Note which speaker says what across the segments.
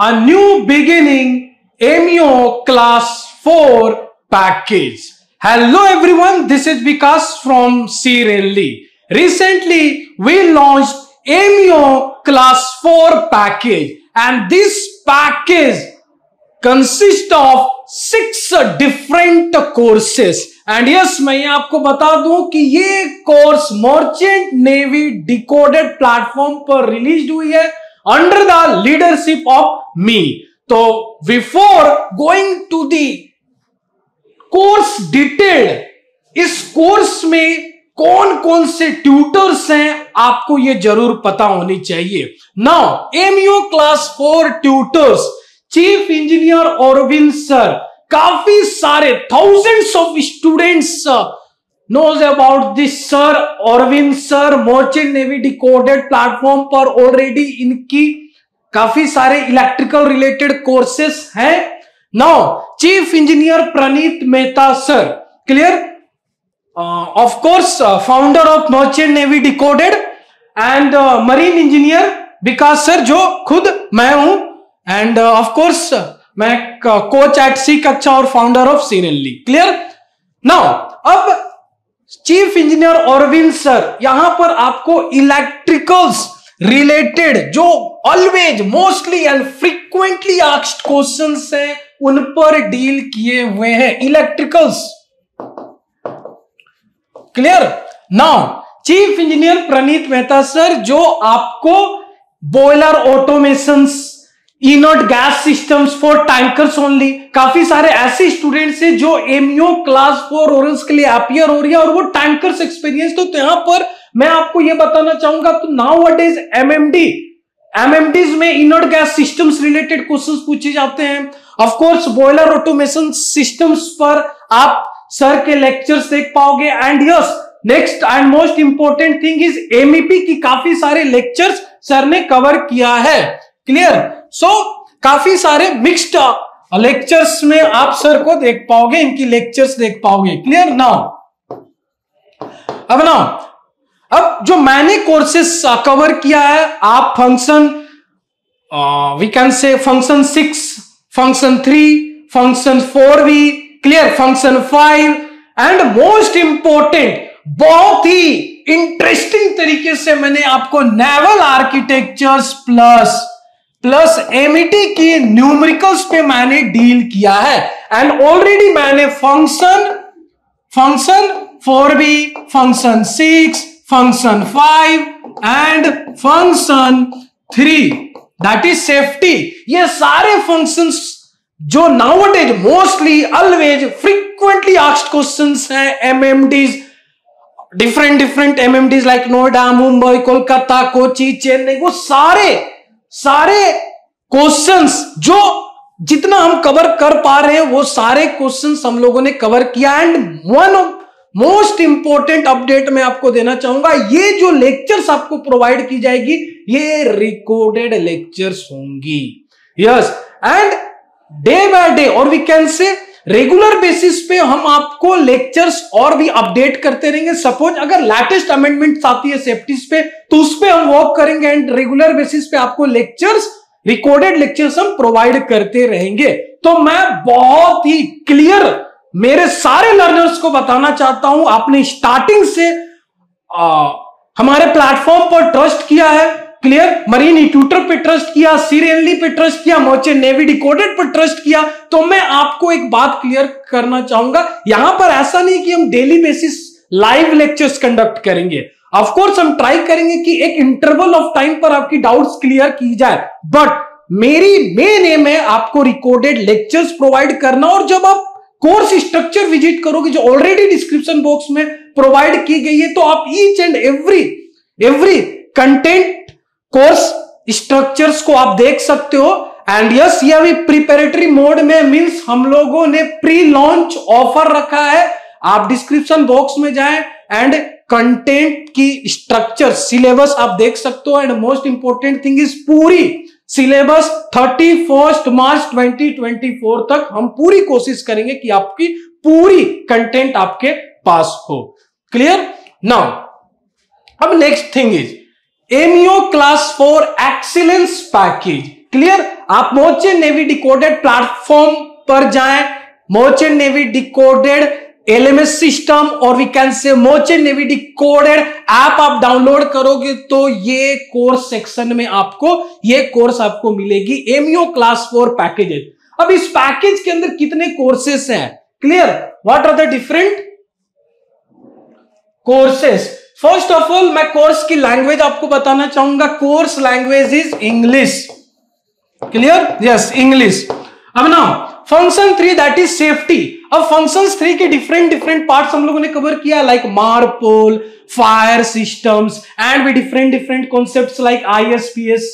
Speaker 1: a new beginning MEO class 4 package. Hello everyone, this is Vikas from Serenly. Recently, we launched MEO class 4 package and this package consists of six different courses and yes मैं आपको बता दूँ कि ये course merchant navy decoded platform पर release हुई है under the leadership of me तो before going to the course detailed इस कोर्स में कौन कौन से ट्यूटर्स हैं, आपको ये ज़रूर पता होनी चाहिए। Now MU class four tutors chief engineer Arvind sir काफ़ी सारे thousands of students knows about this sir Arvind sir merchant navy decoded platform पर ऑलरेडी इनकी काफ़ी सारे इलेक्ट्रिकल रिलेटेड कोर्सेस हैं। Now chief engineer Praneet Mehta sir clear of course founder of merchant navy decoded and marine engineer Vikas sir जो खुद मैं हूँ। And of course मैं कोच एट सी कक्षा और founder of seniorly clear now अब chief engineer Arvind sir, यहाँ पर आपको इलेक्ट्रिकल्स रिलेटेड जो always mostly and frequently asked questions हैं, उन पर डील किए हुए हैं electricals clear now chief engineer Praneet Mehta sir, जो आपको boiler automations inert gas systems for tankers only काफ़ी सारे ऐसे स्टूडेंट्स हैं जो एमईओ क्लास फोर ओरल्स के लिए अपियर हो रही है और वो टैंकर्स एक्सपीरियंस तो, यहाँ पर मैं आपको ये बताना चाहूँगा तो now what is MMD MMDs में inert gas systems related question पूछे जाते हैं। ऑफकोर्स बॉयलर ऑटोमेशन सिस्टम्स पर आप सर के लेक्चर्स देख पाओगे। And yes next and most important thing is MEP की काफ़ी सारे लेक्चर्स सर ने कवर किया है। क्लियर सो so, काफ़ी सारे मिक्स्ड लेक्चर्स में आप सर को देख पाओगे इनकी लेक्चर्स देख पाओगे। क्लियर नाउ अब नाउ अब जो मैंने कोर्सेस कवर किया है आप function we can say function six function three function four भी clear function five and most important बहुत ही इंटरेस्टिंग तरीके से मैंने आपको naval architectures plus plus amity की न्यूमेरिकल्स पे मैंने डील किया है। एंड ऑलरेडी मैंने function function four B function six function five and function three that is safety ये सारे फ़ंक्शंस जो nowadays mostly always frequently asked questions हैं MMDs different different MMDs like Noida Mumbai Kolkata Kochi Chennai वो सारे सारे questions जो जितना हम कवर कर पा रहे हैं, वो सारे क्वेश्चंस हम लोगों ने कवर किया। And one most important update मैं आपको देना चाहूँगा, ये जो लेक्चर्स आपको प्रोवाइड की जाएगी, ये रिकॉर्डेड लेक्चर्स होंगी। Yes and day by day और we can say regular basis पे हम आपको लेक्चर्स और भी अपडेट करते रहेंगे। सपोज़ अगर लेटेस्ट अमेंडमेंट आती है सेफ्टीज पे तो उस पर हम वर्क करेंगे एंड रेगुलर बेसिस पे आपको लेक्चर्स रिकॉर्डेड लेक्चर्स हम प्रोवाइड करते रहेंगे। तो मैं बहुत ही क्लियर मेरे सारे लर्नर्स को बताना चाहता हूँ। आपने स्टार्टिंग से आ, हमारे प्लेटफॉर्म पर ट्रस्ट किया है। क्लियर मरीन ट्यूटर पे ट्रस्ट किया सीरियली पे ट्रस्ट किया मोचे नेवी डिकोडेड पर ट्रस्ट किया तो मैं आपको एक बात क्लियर करना चाहूँगा। यहाँ पर ऐसा नहीं कि हम daily basis live lectures conduct करेंगे। ऑफ़ कोर्स हम ट्राई करेंगे कि एक इंटरवल ऑफ़ टाइम पर आपकी डाउट्स क्लियर की जाए। बट मेरी मेन एम है आपको रिकॉर्डेड लेक्चर्स प्रोवाइड करना और जब आप कोर्स स्ट्रक्चर विज़िट करोगे, जो ऑलरेडी डिस्क्रिप्शन बॉक्स में प्रोवाइड की गई है तो आप each and every every content course structures को आप देख सकते हो। एंड यस ये अभी प्रिपेरेटरी मोड में मींस हम लोगों ने प्री लॉन्च ऑफ़र रखा है। आप डिस्क्रिप्शन बॉक्स में जाएँ एंड कंटेंट की स्ट्रक्चर सिलेबस आप देख सकते हो। And most important thing is पूरी सिलेबस थर्टी फ़र्स्ट मार्च 2024 तक हम पूरी कोशिश करेंगे कि आपकी पूरी कंटेंट आपके पास हो। क्लियर नाउ अब next thing is MEO class four excellence package clear आप मोचे नेवी डिकोडेड प्लेटफॉर्म पर जाएँ। मोचे नेवी डिकोडेड एलएमएस सिस्टम और वी कैन से मोचे नेवी डिकोडेड ऐप आप डाउनलोड करोगे तो ये कोर्स सेक्शन में आपको, ये कोर्स आपको मिलेगी एमईओ क्लास फोर पैकेजेस अब इस पैकेज के अंदर कितने कोर्सेस हैं? Clear what are the different courses first of all मैं कोर्स की लैंग्वेज आपको बताना चाहूँगा। Course language is English clear yes English अब ना function three that is safety अब फ़ंक्शन थ्री के डिफरेंट डिफरेंट पार्ट्स हम लोगों ने कवर किया like MARPOL fire systems and भी different different concept like I S P S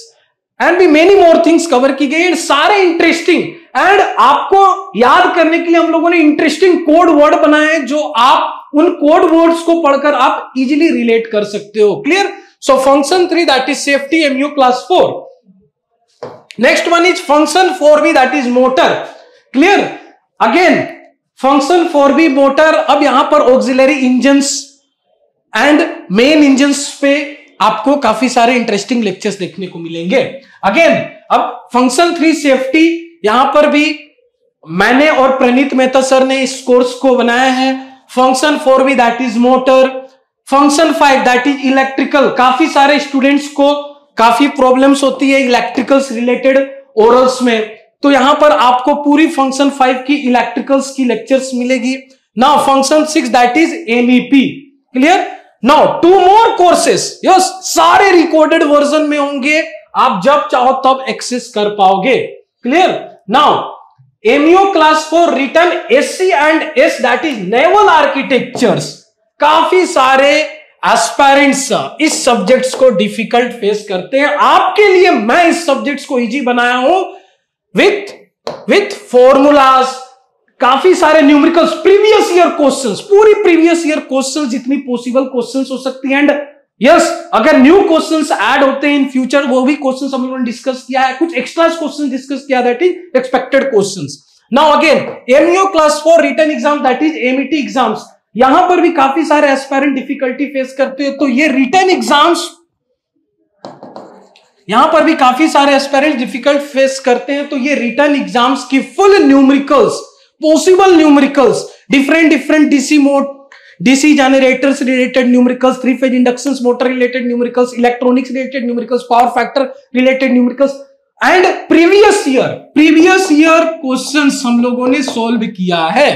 Speaker 1: and भी मेनी मोर थिंग्स कवर की गई। एंड सारे इंटरेस्टिंग एंड आपको याद करने के लिए हम लोगों ने इंटरेस्टिंग कोड वर्ड बनाए जो आप उन कोड वर्ड्स को पढ़कर आप इजीली रिलेट कर सकते हो. Clear so function three that is safety MU class four next one is function four B that is motor clear again function four B motor अब यहाँ पर auxiliary engine and main engine पे आपको काफ़ी सारे इंटरेस्टिंग लेक्चर्स देखने को मिलेंगे. अगेन अब फ़ंक्शन थ्री सेफ्टी यहाँ पर भी मैंने और प्रणीत मेहता सर ने इस कोर्स को बनाया है. Function four B that is motor function five that is electrical काफ़ी सारे स्टूडेंट्स को काफ़ी प्रॉब्लम्स होती है इलेक्ट्रिकल्स रिलेटेड ओरल्स में। तो यहाँ पर आपको पूरी फ़ंक्शन फाइव की इलेक्ट्रिकल्स की लेक्चर्स मिलेगी। Now function six that is MEP clear now two more courses yes सारे रिकॉर्डेड वर्जन में होंगे। आप जब चाहो तब एक्सेस कर पाओगे। Clear now MU class four written S C and S that is naval architectures काफ़ी सारे एस्पेरेंट्स इस सब्जेक्ट्स को डिफ़िकल्ट फेस करते हैं। आपके लिए मैं इस सब्जेक्ट्स को इजी बनाया हूँ। विथ विथ फॉर्मूलाज काफ़ी सारे न्यूमेरिकल्स प्रीवियस ईयर क्वेश्चंस पूरी प्रीवियस ईयर क्वेश्चंस जितनी पॉसिबल क्वेश्चंस हो सकती है। एंड यस अगर न्यू क्वेश्चंस ऐड होते हैं इन फ्यूचर वो भी क्वेश्चंस हम लोगों ने डिस्कस किया है। कुछ एक्स्ट्रा क्वेश्चंस डिस्कस किया that is expected questions now again MEO class four written exam that is MET exams यहाँ पर भी काफ़ी सारे एस्पायरेंट डिफिकल्टी फेस करते हैं। तो ये रिटर्न एग्ज़ाम्स यहाँ पर भी काफ़ी सारे एस्पेरेंट डिफ़िकल्ट फेस करते हैं। तो ये रिटर्न एग्ज़ाम्स की full numericals possible numericals different different DC mode DC generators related numericals three phase induction motor related numericals electronics related numericals power factor related numericals and previous year previous year question हम लोगों ने solve किया है।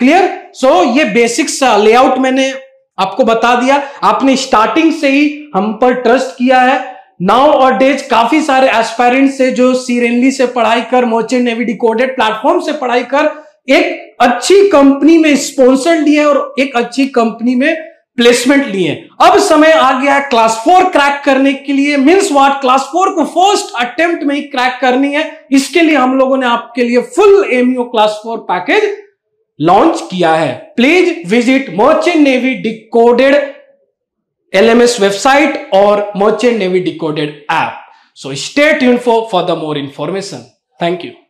Speaker 1: Clear so so, ये basics layout मैंने आपको बता दिया। आपने स्टार्टिंग से ही हम पर ट्रस्ट किया है। नाउ और डेज़ काफ़ी सारे एस्पायरेंट से जो सीरेनली से पढ़ाई कर मोचे नेवी डिकोडेड प्लेटफॉर्म से पढ़ाई कर एक अच्छी कंपनी में स्पॉन्सर लिए और एक अच्छी कंपनी में प्लेसमेंट लिए अब समय आ गया है क्लास फोर क्रैक करने के लिए मीन्स व्हाट क्लास फोर को फ़र्स्ट अटेम्प्ट में ही क्रैक करनी है इसके लिए हम लोगों ने आपके लिए full MU class four package launch किया है please visit मोचे Navy decoded LMS website or Merchant Navy Decoded app. So stay tuned for the more information. Thank you.